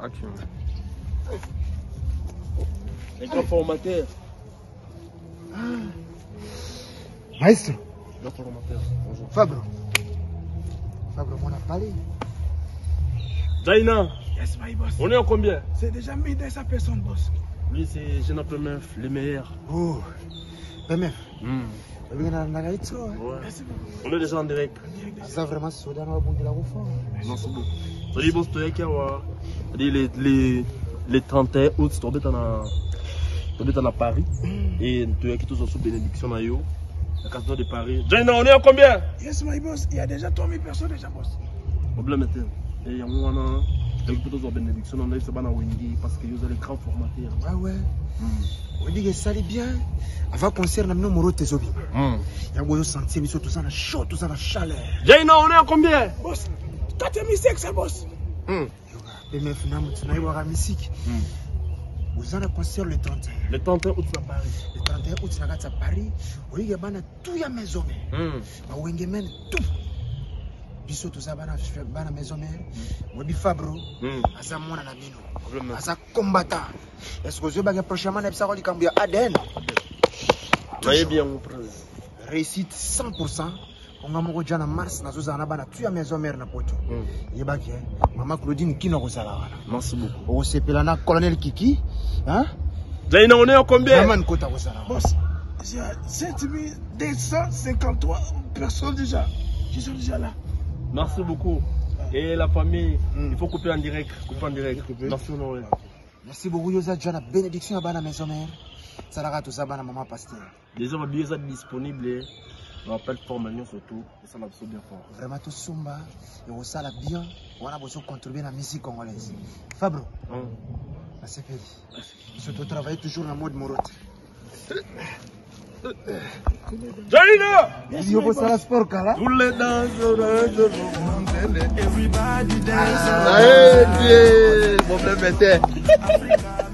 Action. Les grands formateurs. Maestro, Grand formateur. Bonjour. Fabro. Fabro, mon a parlé. Jaina, Yes, my boss. on est en combien? C'est déjà 1200 personnes, boss. Lui, c'est Jeune Meuf, les meilleurs. Oh, na gaitso. Ouais. Merci beaucoup. On est déjà en direct. Ça vraiment soda na bondi la kufa. Non, c'est bon. C'est bon, c'est toi qui les, les, les 31 août, c'est tombé dans tombé dans Paris. Et tu as quitté sous bénédiction à yo. La casino de Paris. Jaina, on est en combien? Yes, my boss. Il y a déjà 3000 personnes déjà, boss. Problème était. Et il y a un moment, quitté sous bénédiction, on a eu ce ban à Wendy parce que vous avez les grands formateurs. Ouais ouais. On dit que ça allait bien. Avant concert na mino moro tezobi. Yango yo sentir miso tout ça na chaud, tout ça na chaleur. Jaina, on est en combien? Boss, 4500, boss. Hmm. PMF na mutu na concert le 31. Le 31 août à Paris. Le 31 août na kati ya Paris. Olingi bana tout ya maison. Hmm. bawenge mene tout biso toza bana maison mare webi fabro Hmm. aza mwana na bino aza combattant est-ce que ozoyebaka prochainement? Na bisako likambo ya adn Voyez bien mon frère. réussite 100 onga moko ja na mars nazozala na bana tu ya maison mare na poto Hmm. yebaki eh, mama claudine wana? Merci beaucoup. okosepela na colonel kiki hein? Jaina, on est en combien? Mama nkota kozala wana. Boss, il y a 7253 personnes déjà. Qui sont déjà là. Merci beaucoup. Et la famille, Hmm. il faut couper en direct. Couper en direct. Merci Honoré. merci beaucoup yo oza ja na bénédiction ya bana maison mare ezalaka toza bana mama Déjà, est disponible la plateforme Lyon surtout. Et ça m'a bien fort. vraiment tosomba ekosala bien wana bozocontribue na musique congolaise fabro Hein? nasepeli biso totravaille toujours na mode morote Jaina yo bosala sport kala Tous les danseurs, Everybody dance. Mon blé